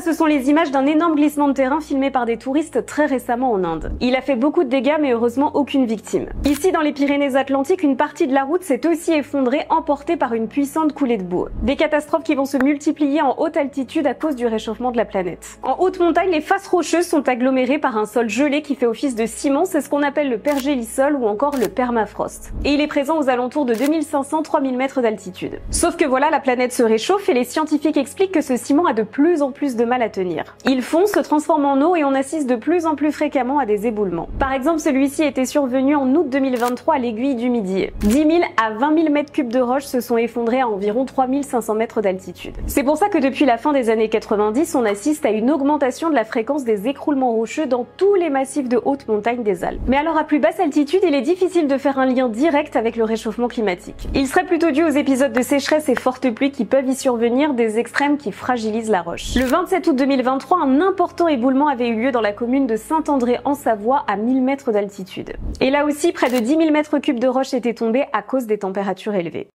Ce sont les images d'un énorme glissement de terrain filmé par des touristes très récemment en Inde. Il a fait beaucoup de dégâts, mais heureusement aucune victime. Ici, dans les Pyrénées-Atlantiques, une partie de la route s'est aussi effondrée, emportée par une puissante coulée de boue. Des catastrophes qui vont se multiplier en haute altitude à cause du réchauffement de la planète. En haute montagne, les faces rocheuses sont agglomérées par un sol gelé qui fait office de ciment, c'est ce qu'on appelle le pergélisol ou encore le permafrost. Et il est présent aux alentours de 2500-3000 mètres d'altitude. Sauf que voilà, la planète se réchauffe et les scientifiques expliquent que ce ciment a de plus en plus de mal à tenir. Il fond, se transforme en eau et on assiste de plus en plus fréquemment à des éboulements. Par exemple, celui-ci était survenu en août 2023 à l'aiguille du Midi. 10 000 à 20 000 mètres cubes de roches se sont effondrés à environ 3500 mètres d'altitude. C'est pour ça que depuis la fin des années 90, on assiste à une augmentation de la fréquence des écroulements rocheux dans tous les massifs de haute montagne des Alpes. Mais alors à plus basse altitude, il est difficile de faire un lien direct avec le réchauffement climatique. Il serait plutôt dû aux épisodes de sécheresse et fortes pluies qui peuvent y survenir, des extrêmes qui fragilisent la roche. Le 27 août 2023, un important éboulement avait eu lieu dans la commune de Saint-André en Savoie à 1000 mètres d'altitude. Et là aussi, près de 10 000 mètres cubes de roche étaient tombés à cause des températures élevées.